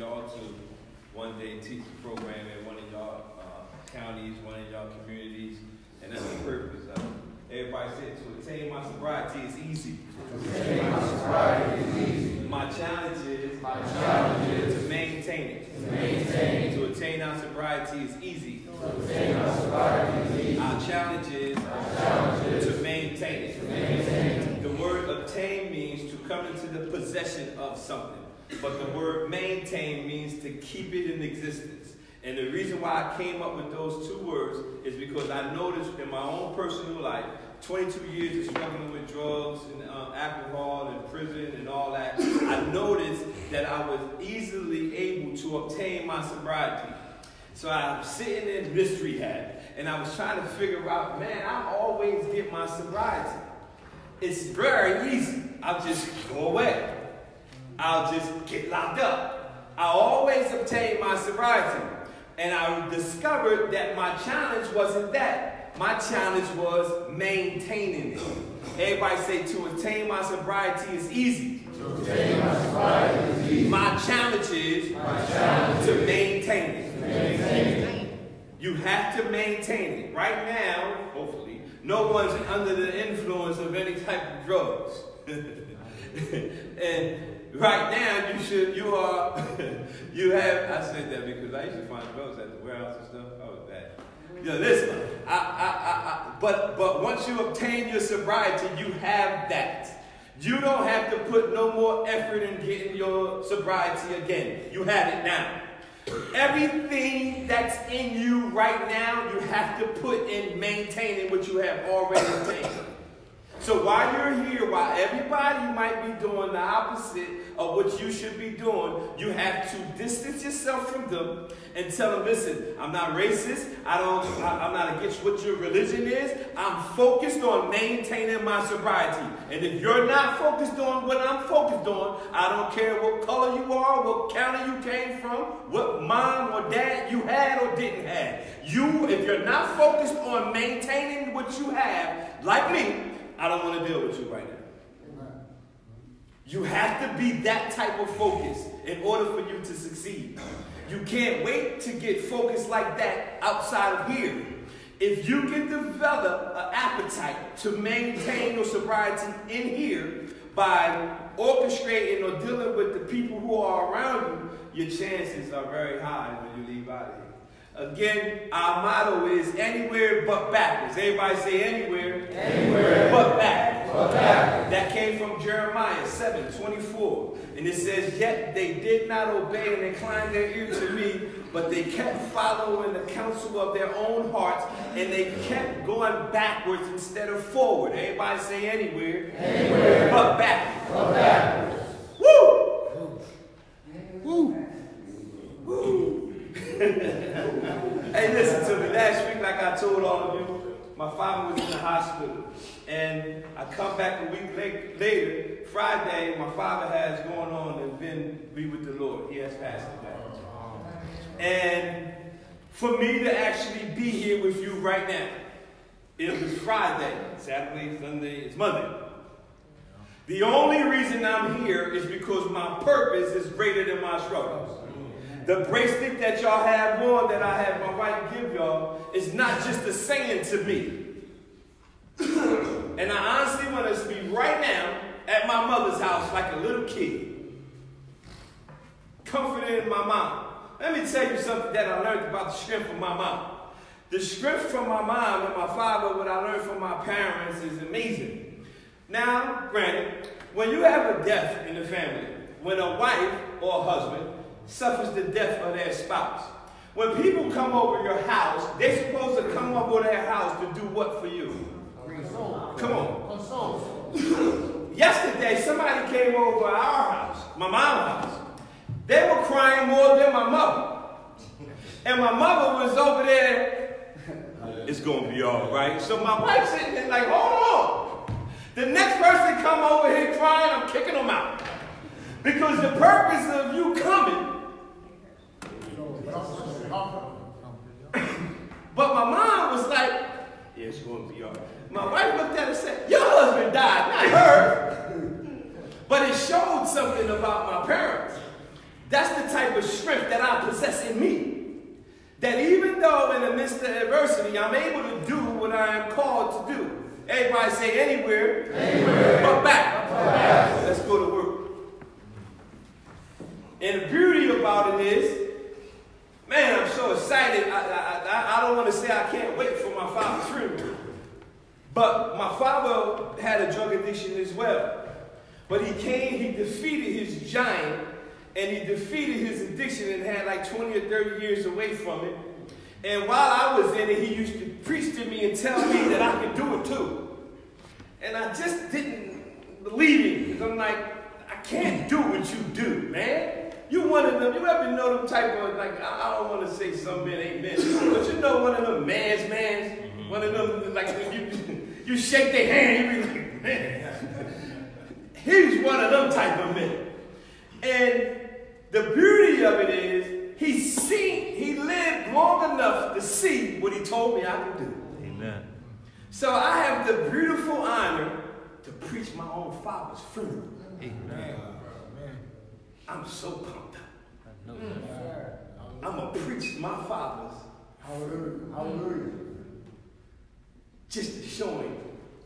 y'all to one day teach a program in one of y'all uh, counties, one of y'all communities, and that's the purpose it. Everybody said to attain my sobriety is easy. Attain my sobriety is easy. My challenge is, my challenge is to maintain it. To maintain To attain our sobriety is easy. To attain our sobriety is easy. Our challenge is, our challenge is to maintain it. To maintain The word obtain means to come into the possession of something. But the word maintain means to keep it in existence. And the reason why I came up with those two words is because I noticed in my own personal life, 22 years of struggling with drugs and uh, alcohol and prison and all that, I noticed that I was easily able to obtain my sobriety. So I was sitting in mystery hat, and I was trying to figure out, man, I always get my sobriety. It's very easy. I'll just go away. I'll just get locked up. I always obtain my sobriety. And I discovered that my challenge wasn't that. My challenge was maintaining it. Everybody say to attain my sobriety is easy. To attain my sobriety is easy. My challenge is my challenge to maintain it. Maintain it. You have to maintain it. Right now, hopefully, no one's under the influence of any type of drugs. and right now, you should, you are, you have, I said that because I used to find drugs at the warehouse and stuff. Was bad. You listen, I, I, I, I, but, but once you obtain your sobriety, you have that. You don't have to put no more effort in getting your sobriety again. You have it now. Everything that's in you right now, you have to put in maintaining what you have already attained. So while you're here, while everybody might be doing the opposite of what you should be doing, you have to distance yourself from them and tell them, listen, I'm not racist. I don't, I, am not against what your religion is. I'm focused on maintaining my sobriety. And if you're not focused on what I'm focused on, I don't care what color you are, what county you came from, what mom or dad you had or didn't have. You, if you're not focused on maintaining what you have, like me, I don't want to deal with you right now. You have to be that type of focus in order for you to succeed. You can't wait to get focused like that outside of here. If you can develop an appetite to maintain your sobriety in here by orchestrating or dealing with the people who are around you, your chances are very high when you leave out of here. Again, our motto is anywhere but backwards. Everybody say anywhere, anywhere but backwards. But backwards. That came from Jeremiah 7 24. And it says, Yet they did not obey and incline their ear to me, but they kept following the counsel of their own hearts, and they kept going backwards instead of forward. Everybody say anywhere, anywhere but backwards. But backwards. Woo! Woo! Woo! hey, listen to me. Last week, like I told all of you, my father was in the hospital. And I come back a week later, Friday, my father has gone on and been be with the Lord. He has passed away. And for me to actually be here with you right now, it was Friday, Saturday, Sunday, it's Monday. The only reason I'm here is because my purpose is greater than my struggles. The bracelet that y'all have on that I had my wife give y'all is not just a saying to me. and I honestly want us to be right now at my mother's house like a little kid, comforting in my mom. Let me tell you something that I learned about the strength of my mom. The strength from my mom and my father, what I learned from my parents, is amazing. Now, granted, when you have a death in the family, when a wife or a husband suffers the death of their spouse. When people come over your house, they're supposed to come over their house to do what for you? Come on. Yesterday, somebody came over our house, my mom's house. They were crying more than my mother. And my mother was over there. It's going to be all right. So my wife's sitting there like, hold on. The next person come over here crying, I'm kicking them out. Because the purpose of you coming but my mom was like, yeah, it's going to be all right. My wife looked at her and said, your husband died, not her. but it showed something about my parents. That's the the type of strength that I possess in me. That even though in the midst of adversity, I'm able to do what I am called to do. Everybody say anywhere, Anywhere. but back. back. Let's go to work. And the beauty about it is, man, I'm so excited. I, I, I, I don't want to say I can't wait for my father's funeral. But my father had a drug addiction as well. But he came, he defeated his giant, and he defeated his addiction and had like 20 or 30 years away from it. And while I was in it, he used to preach to me and tell me that I could do it too. And I just didn't believe him because I'm like, I can't do what you do, man. You one of them, you ever know them type of, like, I, I don't want to say some men ain't men, but you know one of them man's mans, mm-hmm. one of them, like, you, you shake their hand, you be like, man. He's one of them type of men. And the beauty of it is, he seen, he lived long enough to see what he told me I could do. Amen. So I have the beautiful honor to preach my own father's funeral. Amen. I'm so pumped up. I know that. I'm going to preach my father's Hallelujah. Hallelujah. just to show him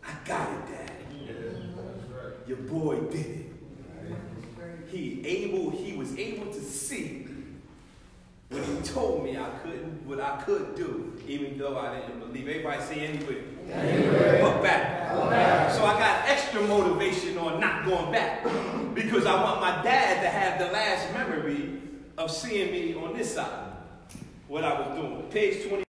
I got it, Daddy. Your boy did it. He able, he was able to see what he told me I couldn't, what I could do, even though I didn't believe. Everybody say anyway. Anyway. But back. Back. So I got extra motivation on not going back because I want my dad to have the last memory of seeing me on this side, what I was doing. Page 20.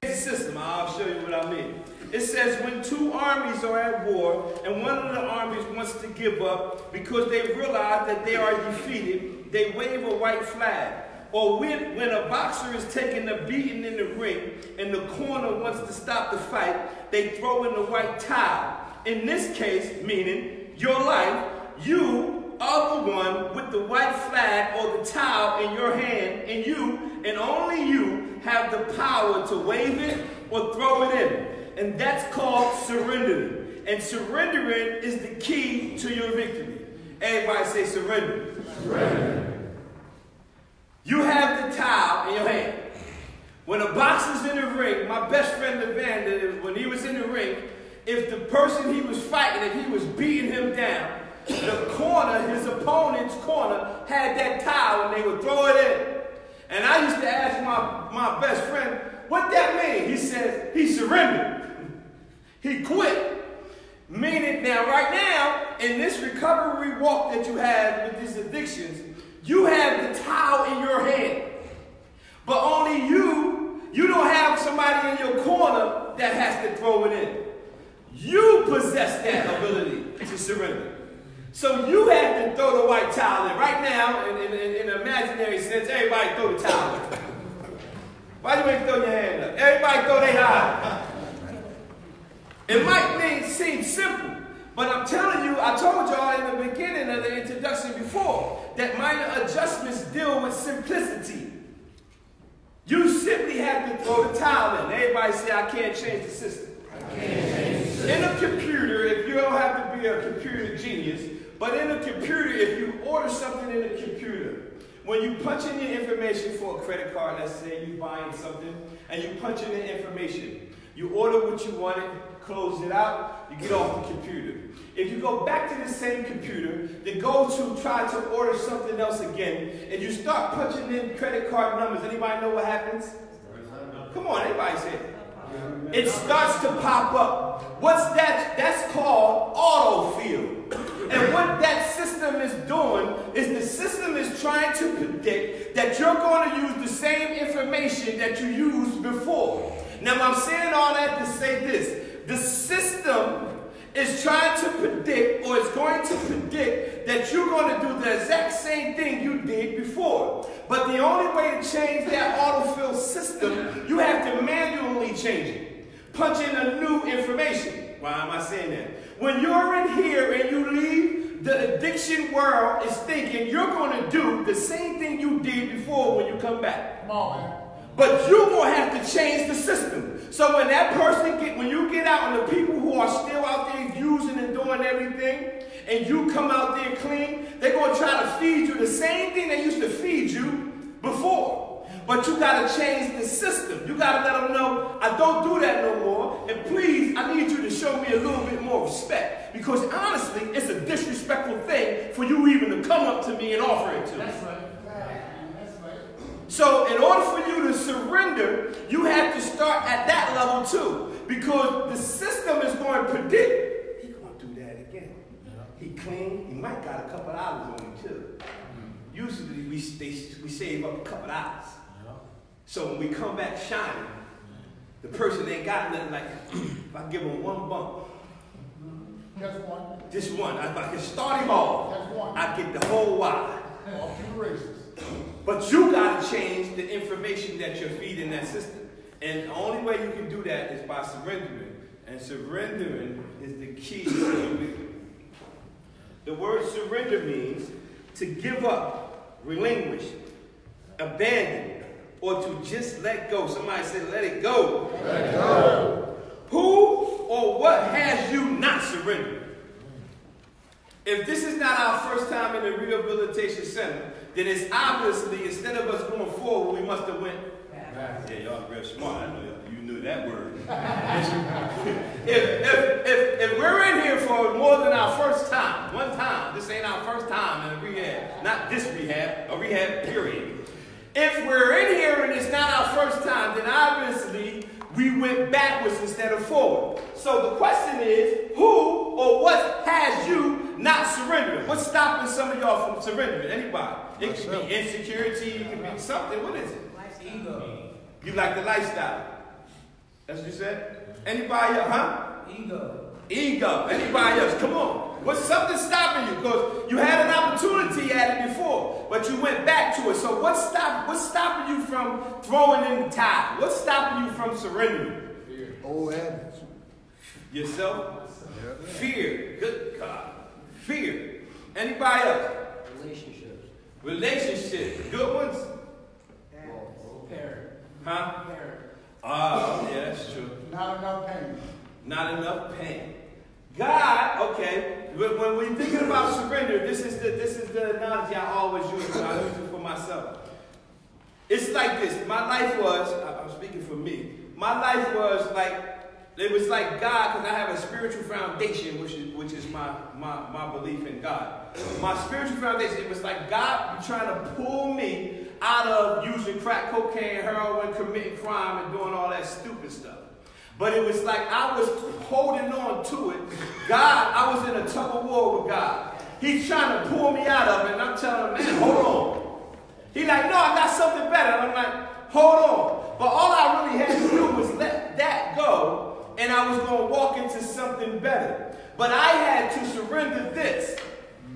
Here's the system. I'll show you what I mean. It says when two armies are at war and one of the armies wants to give up because they realize that they are defeated, they wave a white flag. Or when, when a boxer is taking a beating in the ring and the corner wants to stop the fight, they throw in the white towel. In this case, meaning your life, you are the one with the white flag or the towel in your hand, and you, and only you, have the power to wave it or throw it in. And that's called surrendering. And surrendering is the key to your victory. Everybody say surrender. Surrender. You have the towel in your hand. When a boxer's in the ring, my best friend Evander, when he was in the ring, if the person he was fighting, if he was beating him down, the corner, his opponent's corner, had that towel and they would throw it in. And I used to ask my, my best friend, what that mean? He says, he surrendered. He quit. Meaning now, right now, in this recovery walk that you have with these addictions, you have the towel in your hand. But only you, you don't have somebody in your corner that has to throw it in. You possess that ability to surrender. So you have to throw the towel in. Right now, in, in, in, an imaginary sense, everybody throw the towel in. Why you ain't throw your hand up? Everybody throw their hand It might seem simple, but I'm telling you, I told y'all in the beginning of the introduction before that minor adjustments deal with simplicity. You simply have to throw the towel in. Everybody say, I can't change the system. In a computer, if you don't have to be a computer genius, but in a computer, if you order something in a computer, when you punch in your information for a credit card, let's say you're buying something, and you punch in the information, you order what you wanted, close it out, you get off the computer. If you go back to the same computer, then go to try to order something else again, and you start punching in credit card numbers, anybody know what happens? Come on, anybody say it. It starts to pop up. What's that? That's called autofill. And what that system is doing is the system is trying to predict that you're going to use the same information that you used before. Now, I'm saying all that to say this. The system is trying to predict or is going to predict that you're going to do the exact same thing you did before. But the only way to change that autofill system, you have to manually change it. Punch in a new information. Why am I saying that? When you're in here and you leave, the addiction world is thinking you're going to do the same thing you did before when you come back. Come on, man. But you're gonna have to change the system. So when that person get, when you get out and the people who are still out there using and doing everything, and you come out there clean, they're going to try to feed you the same thing they used to feed you. But you got to change the system. You got to let them know, I don't do that no more. And please, I need you to show me a little bit more respect. Because honestly, it's a disrespectful thing for you even to come up to me and offer it to me. That's right. That's right. So, in order for you to surrender, you have to start at that level too. Because the system is going to predict, he's going to do that again. He clean, he might got a couple dollars on him too. Usually, we, they, we save up a couple dollars. So when we come back shining, the person ain't got nothing like, if I give him one bump, Just one. just one, if I can start him off, Just one. I get the whole wide. Off to the races. But you gotta change the information that you're feeding that system. And the only way you can do that is by surrendering. And surrendering is the key. the word surrender means to give up, relinquish, abandon, or to just let go. Somebody say, let it go. Let go. Who or what has you not surrendered? If this is not our first time in the rehabilitation center, then it's obviously instead of us going forward, we must have went. Yeah, y'all real smart. I know y'all- you knew that word. if, if, if, if we're in here for more than our first time, one time, this ain't our first time in a rehab, not this rehab, a rehab period. If we're in here and it's not our first time, then obviously we went backwards instead of forward. So the question is, who or what has you not surrendering? What's stopping some of y'all from surrendering? Anybody? It could be insecurity, it could be something. What is it? Ego. You like the lifestyle. That's what you said? Anybody else, huh? Ego. Ego. Anybody else? Come on. What's something stopping you? Because you had an opportunity at it before, but you went back to it. So what's stop what's stopping you from throwing in the towel? What's stopping you from surrendering? Fear. Old habits. Yourself? Fear. Good God. Fear. Anybody else? Relationships. Relationships. Good ones? Parent. Huh? Parent. Ah, yeah, that's true. Not enough pain. Not enough pain. God, okay, when, we're thinking about surrender, this is the this is the analogy I always use, I use it for myself. It's like this. My life was, I'm speaking for me. My life was like, it was like God, because I have a spiritual foundation, which is which is my, my my belief in God. My spiritual foundation, it was like God trying to pull me out of using crack cocaine, heroin, committing crime, and doing all that stupid stuff. But it was like I was holding on to it. God, I was in a tug of war with God. He's trying to pull me out of it, and I'm telling him, man, hold on. He's like, no, I got something better. And I'm like, hold on. But all I really had to do was let that go, and I was going to walk into something better. But I had to surrender this.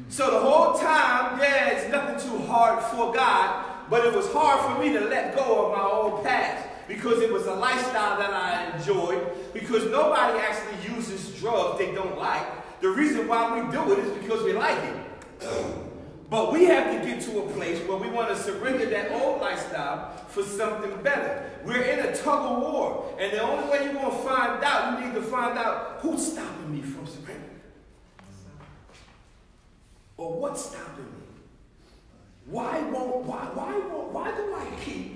So the whole time, yeah, it's nothing too hard for God, but it was hard for me to let go of my old past because it was a lifestyle that I enjoyed, because nobody actually uses drugs they don't like. The reason why we do it is because we like it. But we have to get to a place where we want to surrender that old lifestyle for something better. We're in a tug of war. And the only way you're going to find out, you need to find out who's stopping me from surrendering. Or what's stopping me? Why won't, why, why won't, why do I keep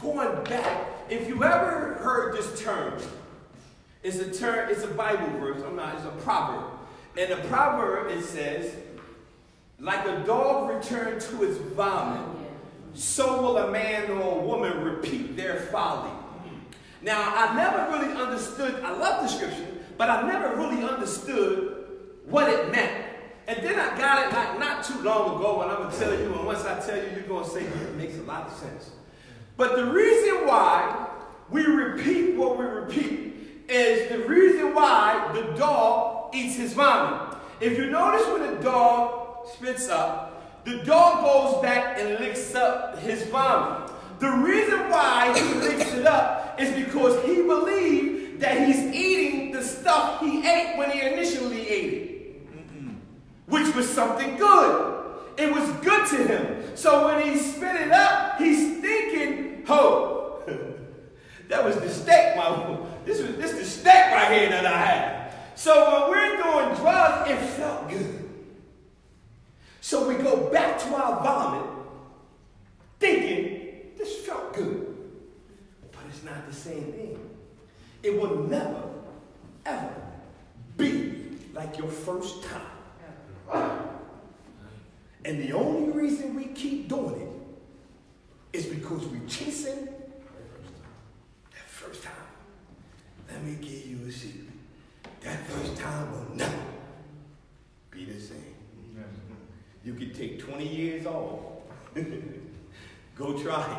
going back? If you ever heard this term, it's a term, it's a Bible verse, I'm not, it's a proverb. And the proverb, it says, like a dog returned to its vomit, so will a man or a woman repeat their folly. Now, I never really understood, I love the scripture, but I never really understood what it meant. And then I got it like not too long ago, and I'm to tell you, and once I tell you, you're to say, it makes a lot of sense. But the reason why we repeat what we repeat is the reason why the dog eats his vomit. If you notice when a dog spits up, the dog goes back and licks up his vomit. The reason why he licks it up is because he believes that he's eating the stuff he ate when he initially ate it which was something good. It was good to him. So when he spit it up, he's thinking, oh, that was the steak, my this was this the steak right here that I had. So when we're doing drugs, it felt good. So we go back to our vomit thinking this felt good. But it's not the same thing. It will never, ever be like your first time. Ah. And the only reason we keep doing it is because we're chasing that first time. Let me give you a secret. That first time will never be the same. You could take 20 years off. Go try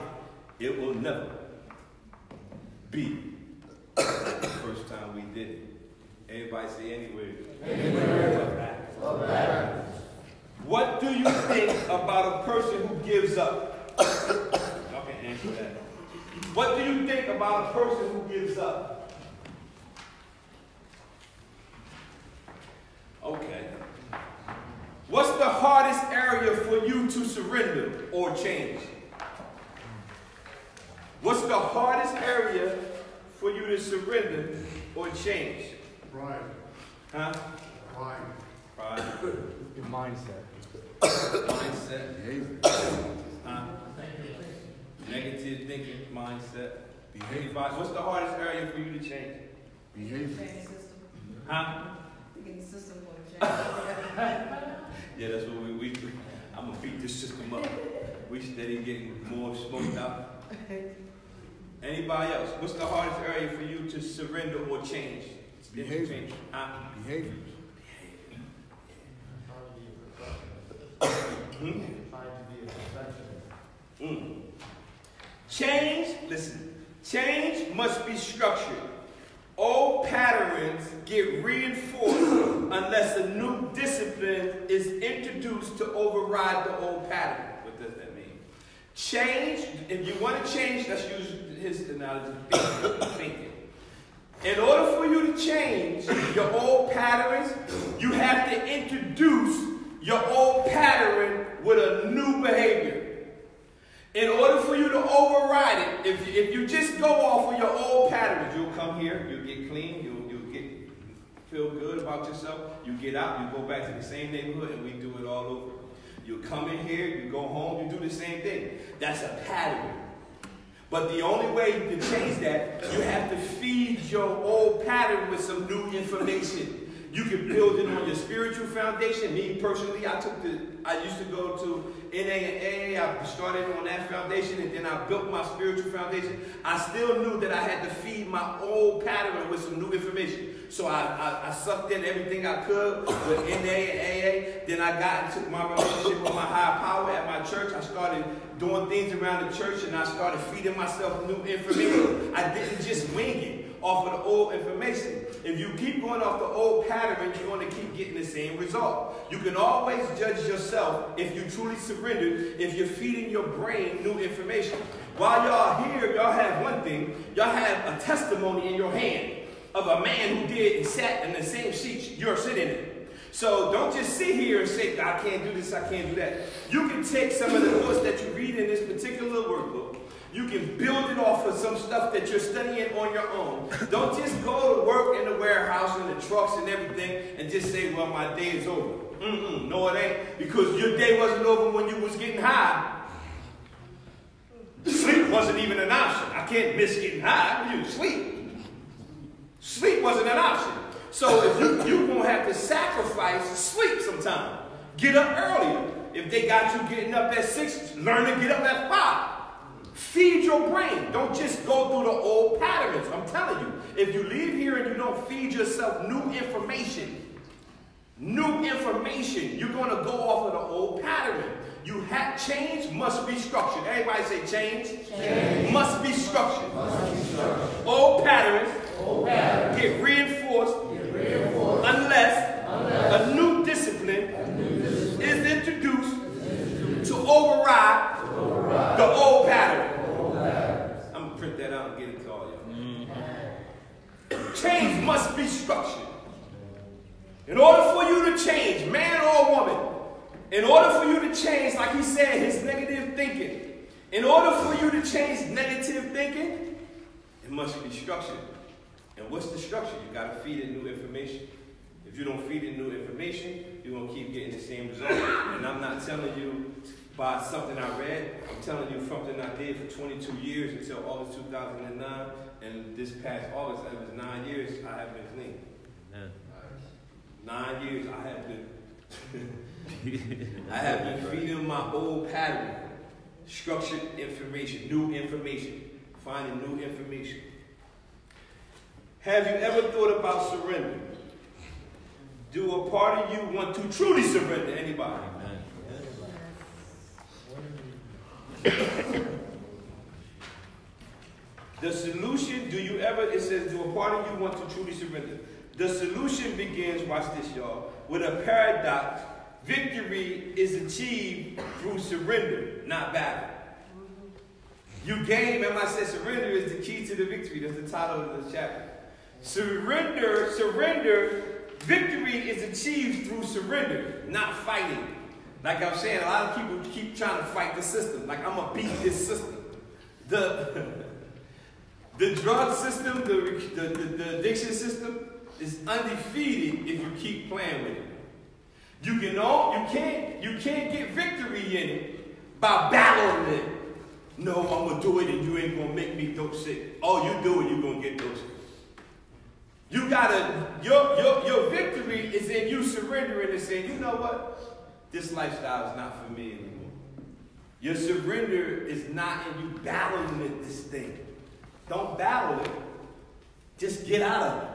it. It will never be the first time we did it. Everybody say anyway. What do you think about a person who gives up? Y'all can answer that. What do you think about a person who gives up? Okay. What's the hardest area for you to surrender or change? What's the hardest area for you to surrender or change? Right, Huh? right. Pride, Your mindset. mindset, Behavior. huh? Negative thinking, mindset, behavior. What's the hardest area for you to change? Behavior. Training system, Huh? getting the system for change. Yeah, that's what we, we, I'm gonna beat this system up. We steady getting more smoked out. Anybody else? What's the hardest area for you to surrender or change? Behavior. Change. Huh? Behavior. Hmm? Mm. Change, listen, change must be structured. Old patterns get reinforced unless a new discipline is introduced to override the old pattern. What does that mean? Change, if you want to change, let's use his analogy, thinking. In order for you to change your old patterns, you have to introduce your old pattern with a new behavior. In order for you to override it, if you, if you just go off of your old patterns, you'll come here, you'll get clean, you'll, you'll get feel good about yourself. You get out, you go back to the same neighborhood, and we do it all over. You come in here, you go home, you do the same thing. That's a pattern. But the only way to change that, you have to feed your old pattern with some new information. You can build it on your spiritual foundation. Me personally, I took the, I used to go to NA and AA. I started on that foundation and then I built my spiritual foundation. I still knew that I had to feed my old pattern with some new information. So I, I, I sucked in everything I could with NA and AA. Then I got into my relationship with my higher power at my church. I started doing things around the church and I started feeding myself new information. I didn't just wing it off of the old information. If you keep going off the old pattern, you're going to keep getting the same result. You can always judge yourself if you truly surrendered, if you're feeding your brain new information. While y'all here, y'all have one thing, y'all have a testimony in your hand of a man who did and sat in the same seat you're sitting in. So don't just sit here and say, I can't do this, I can't do that. You can take some of the books that you read in this particular workbook. You can build it off of some stuff that you're studying on your own. Don't just go to work in the warehouse and the trucks and everything and just say, well, my day is over. Mm-mm, no, it ain't. Because your day wasn't over when you was getting high. Sleep wasn't even an option. I can't miss getting high you sleep. Sleep wasn't an option. So if you you gonna have to sacrifice sleep sometime. Get up earlier. If they got you getting up at six, learn to get up at five. Feed your brain. Don't just go through the old patterns. I'm telling you, if you leave here and you don't feed yourself new information, new information, you're gonna go off of the old pattern. You have change must be structured. Everybody say change. Change. Must be structured. Old patterns, get reinforced, unless, a new discipline, is introduced to override, the old pattern. I'm gonna print that out and get it to all y'all. Mm-hmm. Change must be structured. In order for you to change, man or woman, in order for you to change, like he said, his negative thinking, in order for you to change negative thinking, it must be structured. And what's the structure? You gotta feed it new information. If you don't feed it new information, you're gonna keep getting the same result. And I'm not telling you by something I read. I'm telling you something I did for 22 years until August 2009. And this past August, that was nine years, I have been clean. Nine years, I have been. I have been feeding my old pattern, structured information, new information, finding new information. Have you ever thought about surrender? Do a part of you want to truly surrender? Anybody? The solution, do you ever, it says, do a part of you want to truly surrender? The solution begins, watch this, y'all, with a paradox. Victory is achieved through surrender, not battle. You gain, remember I said surrender is the key to the victory. That's the title of the chapter. Surrender, surrender, victory is achieved through surrender, not fighting. Like I'm saying, a lot of people keep trying to fight the system. Like I'm gonna beat this system. The the drug system, the, the, the addiction system is undefeated if you keep playing with it. You can all you can't you can't get victory in it by battling it. No, I'm gonna do it and you ain't gonna make me dope sick. Oh, you do it, you're gonna get dope sick. You gotta your your your victory is in you surrendering and saying, you know what? This lifestyle is not for me anymore. Your surrender is not in you battling it, this thing. Don't battle it. Just get out of it.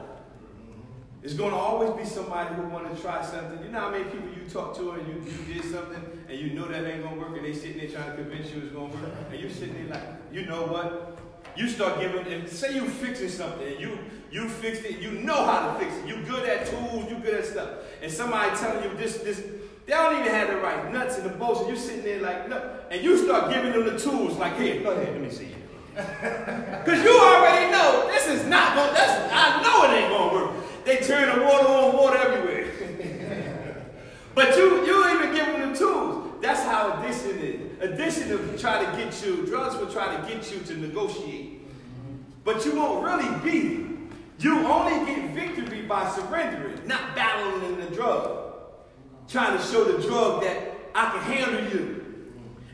There's going to always be somebody who want to try something. You know how many people you talk to and you, you did something and you know that ain't going to work and they sitting there trying to convince you it's going to work. And you sitting there like, you know what? You start giving, and say you fixing something you, you fixed it, you know how to fix it. You good at tools, you good at stuff. And somebody telling you this, this, they don't even have the right nuts and the bolts and you sitting there like, no. And you start giving them the tools like, here, go ahead, let me see you. Because you already know this is not going to, I know it ain't going to work. They turn the water on water everywhere. but you, you even give them the tools. That's how addiction is. Addiction will try to get you, drugs will try to get you to negotiate. But you won't really it. You only get victory by surrendering, not battling the drug. Trying to show the drug that I can handle you.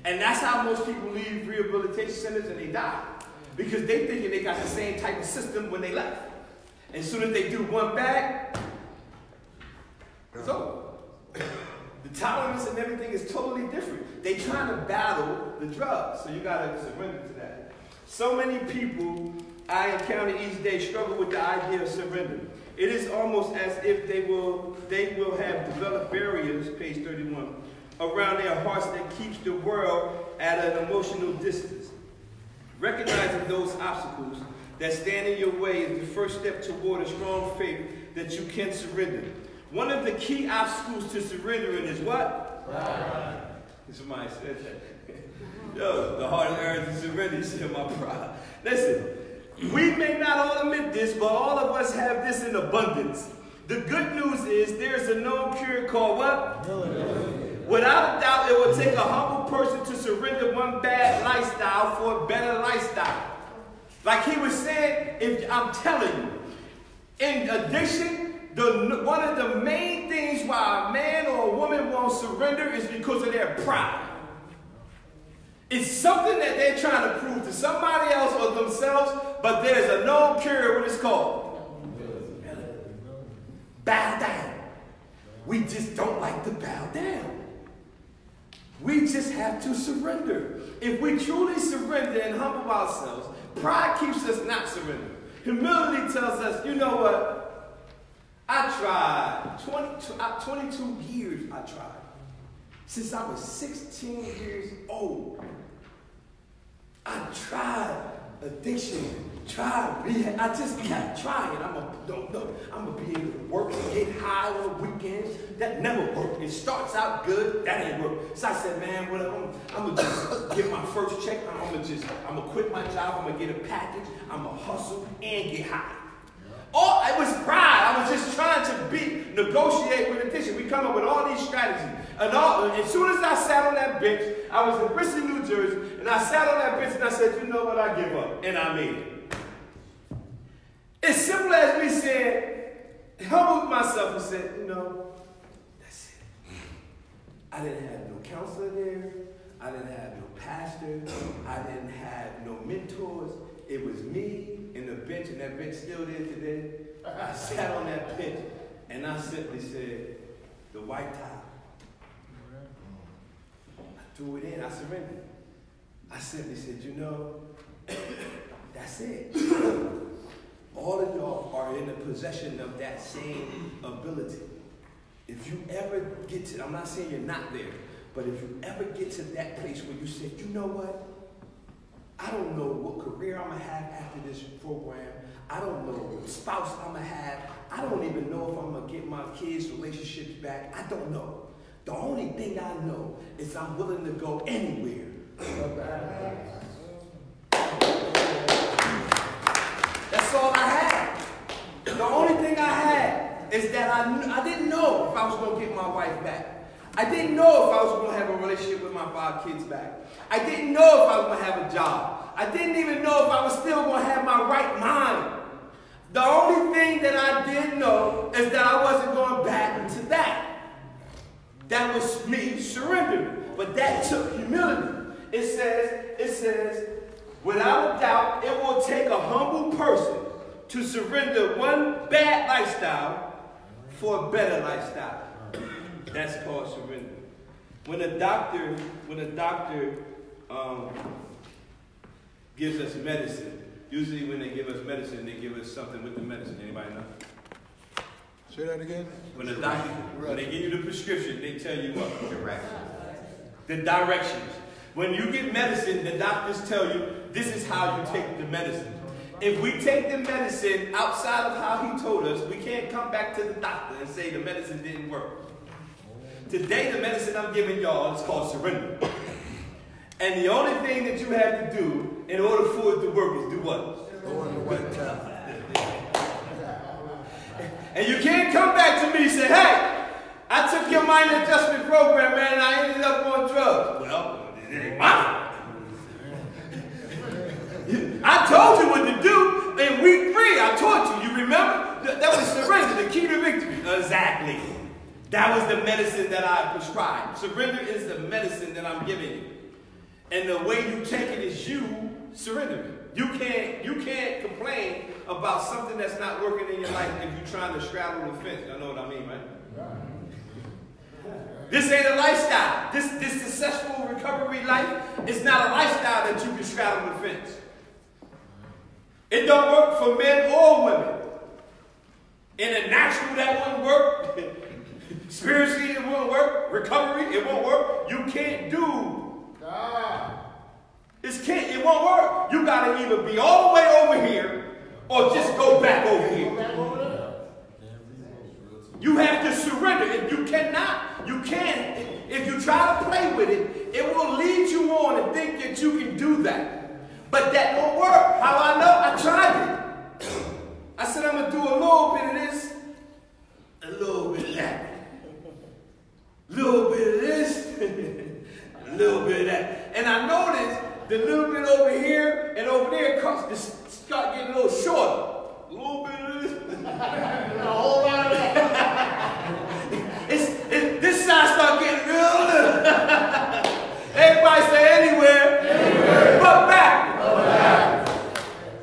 And that's how most people leave rehabilitation centers and they die. Because they thinking they got the same type of system when they left. And as soon as they do one bag, it's over. The tolerance and everything is totally different. They trying to battle the drugs, so you gotta surrender to that. So many people I encounter each day struggle with the idea of surrender. It is almost as if they will they will have developed barriers, page 31, around their hearts that keeps the world at an emotional distance. Recognizing those obstacles that stand in your way is the first step toward a strong faith that you can surrender. One of the key obstacles to surrendering is what? Pride. Somebody said that. Yo, the hardest area to surrender is my pride. Listen, we may not all admit this, but all of us have this in abundance. The good news is there's a known cure called what? Without a doubt, it will take a humble person to surrender one bad lifestyle for a better lifestyle. Like he was saying, if I'm telling you, in addiction, the, one of the main things why a man or a woman won't surrender is because of their pride. It's something that they're trying to prove to somebody else or themselves, but there's a known cure, what it's called. Bow down. We just don't like to bow down. We just have to surrender. If we truly surrender and humble ourselves, pride keeps us not surrendering. Humility tells us, you know what? I tried. 22, uh, 22 years I tried. Since I was 16 years old. I tried addiction, tried rehab. I just kept trying. I'm a don't know. I'm gonna be able to work and get high on weekends. That never worked. It starts out good, that ain't work. So I said, man, what I'm, I'm gonna just get my first check. I'm gonna just, I'm gonna quit my job. I'm gonna get a package. I'm gonna hustle and get high. All it was pride. I was just trying to be negotiate with addiction. We come up with all these strategies. And all, as soon as I sat on that bench, I was in Bristol, New Jersey, and I sat on that bench and I said, you know what, I give up. And I made it. As simple as we said, humbled myself and said, you know, that's it. I didn't have no counselor there. I didn't have no pastor. I didn't have no mentors. It was me and the bench, and that bench still there today. I sat on that bench and I simply said, the white towel. Threw it in, I surrendered. I simply said, you know, that's it. All of y'all are in the possession of that same ability. If you ever get to, I'm not saying you're not there, but if you ever get to that place where you say, you know what? I don't know what career I'm gonna have after this program. I don't know what spouse I'm gonna have. I don't even know if I'm gonna get my kids' relationships back. I don't know. The only thing I know is I'm willing to go anywhere. That's all I had. The only thing I had is that I, I didn't know if I was going to get my wife back. I didn't know if I was going to have a relationship with my five kids back. I didn't know if I was going to have a job. I didn't even know if I was still going to have my right mind. The only thing that I did know is that I wasn't going back into that. That was me surrendering. But that took humility. It says, it says, without a doubt, it will take a humble person to surrender one bad lifestyle for a better lifestyle. That's called surrender. When a doctor, when a doctor um, gives us medicine, usually when they give us medicine, they give us something with the medicine. Anybody know? Say that again? When the doctor, when they give you the prescription, they tell you what? The directions. The directions. When you get medicine, the doctors tell you this is how you take the medicine. If we take the medicine outside of how he told us, we can't come back to the doctor and say the medicine didn't work. Today, the medicine I'm giving y'all is called surrender. And the only thing that you have to do in order for it to work is do what? Go on the white. And you can't come back to me and say, hey, I took your minor adjustment program, man, and I ended up on drugs. Exactly. That was the medicine that I prescribed. Surrender is the medicine that I'm giving you. And the way you take it is you surrendering. You can't, you can't complain about something that's not working in your life if you're trying to straddle the fence. Y'all know what I mean, right? This ain't a lifestyle. This, this successful recovery life is not a lifestyle that you can straddle the fence. It don't work for men or women. In a natural, that wouldn't work. Spiritually, it won't work. Recovery, it won't work. You can't do. it's can't. It won't work. You got to either be all the way over here or just go back over here. You have to surrender. If you cannot, you can't. If you try to play with it, it will lead you on and think that you can do that. But that won't work. How I know? I tried it. I said I'm gonna do a little bit of this, a little bit of that, a little bit of this, a little bit of that. And I noticed the little bit over here and over there comes to start getting a little shorter. A little bit of this, a whole lot of that. it's, it, this side start getting real little. Everybody say anywhere, anywhere. but back.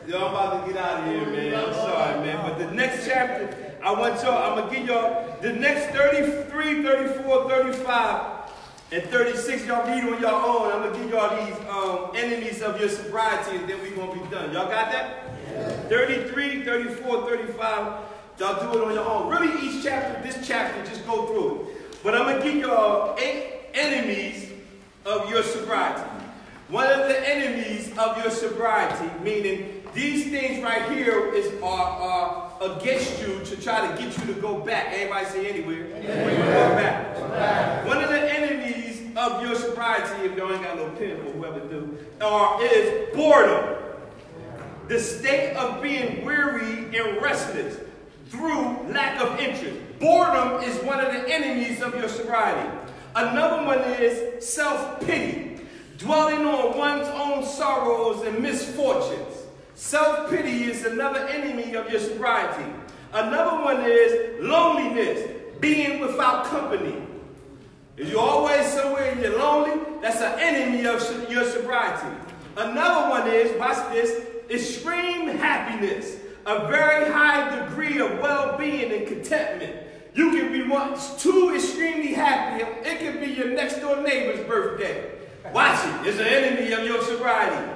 Yo, I'm about to get out of here, man. I'm sorry, man. But the next chapter, I want y'all, I'm going to give y'all the next 33, 34, 35, and 36. Y'all read on your own. I'm going to give y'all these um, enemies of your sobriety, and then we're going to be done. Y'all got that? 33, 34, 35. Y'all do it on your own. Really, each chapter, this chapter, just go through it. But I'm going to give y'all eight enemies of your sobriety. One of the enemies of your sobriety, meaning these things right here is are, are against you to try to get you to go back. Anybody say anywhere. Anywhere. Go back. One of the enemies of your sobriety, if you ain't got no pen or whoever do, are, is boredom. The state of being weary and restless through lack of interest. Boredom is one of the enemies of your sobriety. Another one is self-pity, dwelling on one's own sorrows and misfortunes. Self-pity is another enemy of your sobriety. Another one is loneliness, being without company. If you're always somewhere and you're lonely, that's an enemy of your sobriety. Another one is, watch this, extreme happiness, a very high degree of well-being and contentment. You can be one, too extremely happy. It could be your next door neighbor's birthday. Watch it. It's an enemy of your sobriety.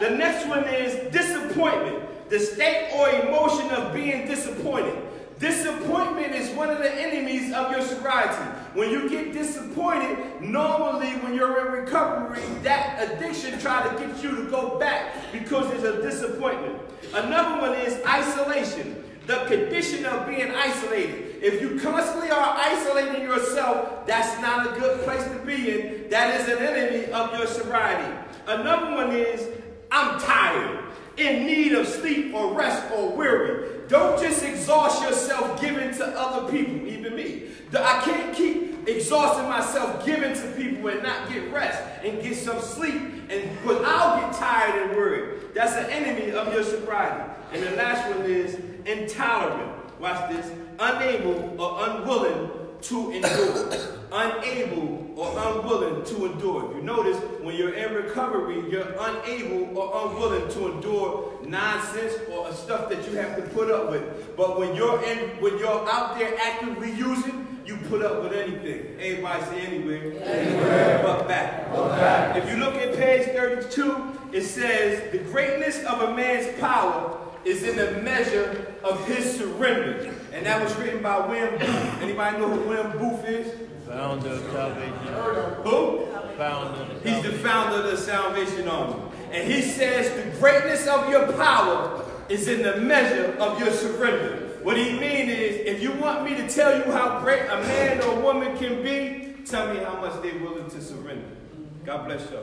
The next one is disappointment, the state or emotion of being disappointed. Disappointment is one of the enemies of your sobriety. When you get disappointed, normally when you're in recovery, that addiction try to get you to go back because it's a disappointment. Another one is isolation, the condition of being isolated. If you constantly are isolating yourself, that's not a good place to be in. That is an enemy of your sobriety. Another one is I'm tired, in need of sleep or rest or weary. Don't just exhaust yourself giving to other people, even me. I can't keep exhausting myself giving to people and not get rest and get some sleep, and because I'll get tired and worried. That's an enemy of your sobriety. And the last one is intolerant. Watch this. Unable or unwilling to endure. Unable or unwilling to endure. You notice, when you're in recovery, you're unable or unwilling to endure nonsense or stuff that you have to put up with. But when you're in, when you're out there actively using, you put up with anything. Everybody say anywhere. Anywhere. But back. If you look at page 32, it says, the greatness of a man's power is in the measure of his surrender. And that was written by William Booth. Anybody know who William Booth is? Founder of Salvation. Army. Who? Founder He's the founder of the Salvation Army. And he says the greatness of your power is in the measure of your surrender. What he means is, if you want me to tell you how great a man or woman can be, tell me how much they're willing to surrender. God bless you.